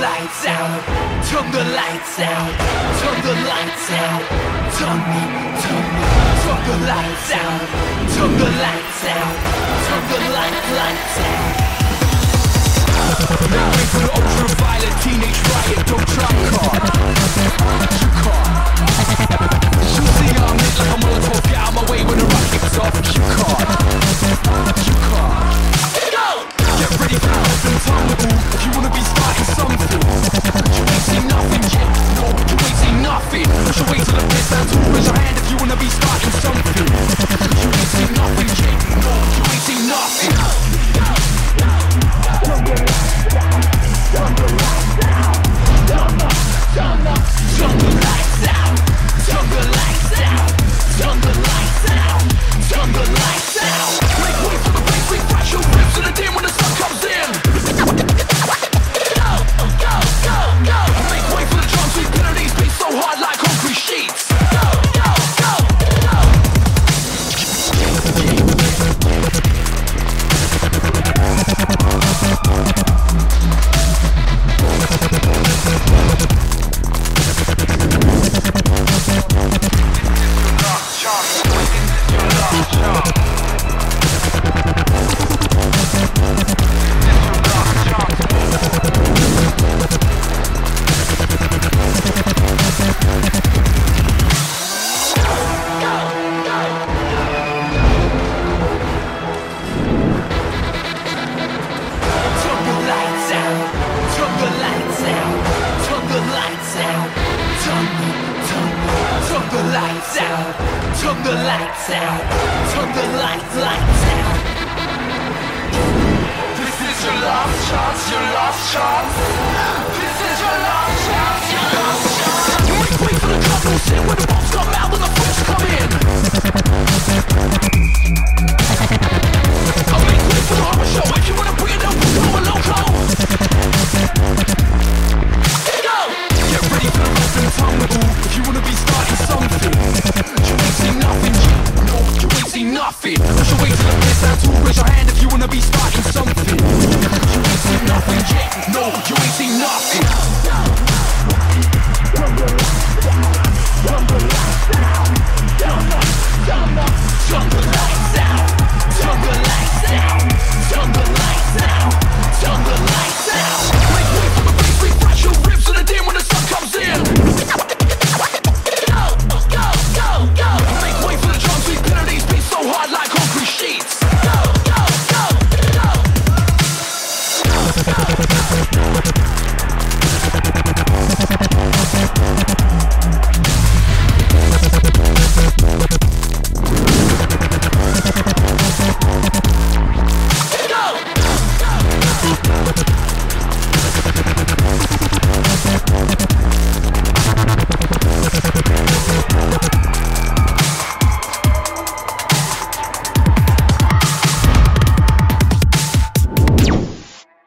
lights out, turn the lights out, turn the lights out, turn me, turn me, turn the lights out, turn the lights out, turn the light, lights out. Thank. out, turn the, turn the, turn the lights out, turn the lights out, turn the lights, lights out. This is your last chance, your last chance. This is your last. Raise your hand if you wanna be spotted.